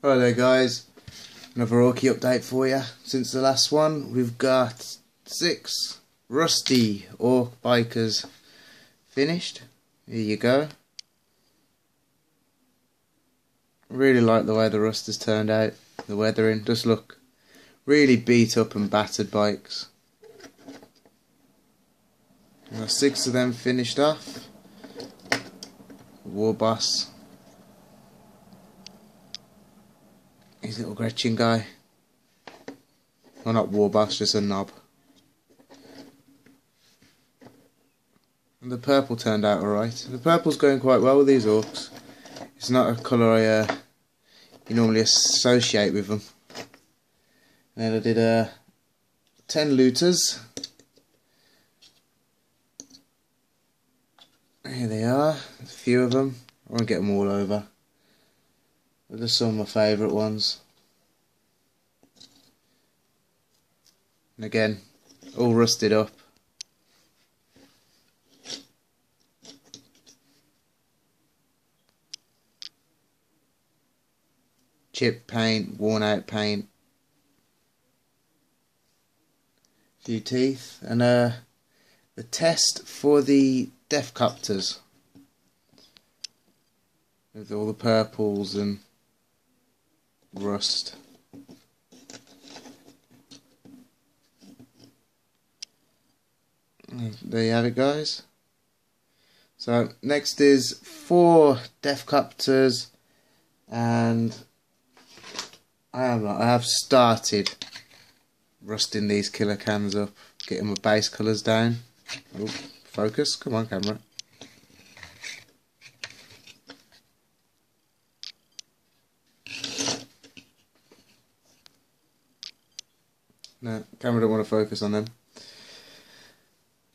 Right there guys, another Orky update for you. Since the last one, we've got six rusty Ork bikers finished. Here you go. Really like the way the rust has turned out, the weathering, just look really beat up and battered bikes. Now six of them finished off. War Boss His little Gretchin guy. Well, not Warboss, just a nob. And the purple turned out alright. The purple's going quite well with these orcs. It's not a colour I uh, you normally associate with them. And then I did uh, 10 looters. Here they are, a few of them. I won't get them all over. They're some of my favourite ones. And again, all rusted up. Chip paint, worn out paint. Few teeth. And uh, the test for the Deffcopters. With all the purples and rust. There you have it guys. So next is four Deffcopters and I have I have started rusting these Killa Kans up, getting my base colours down. Oh, focus, come on camera. No, camera don't want to focus on them.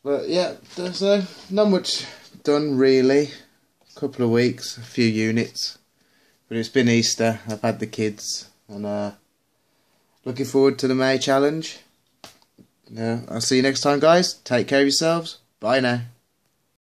But yeah, so not much done really. A couple of weeks, a few units. But it's been Easter, I've had the kids, and uh, looking forward to the May challenge. Yeah, I'll see you next time guys. Take care of yourselves. Bye now.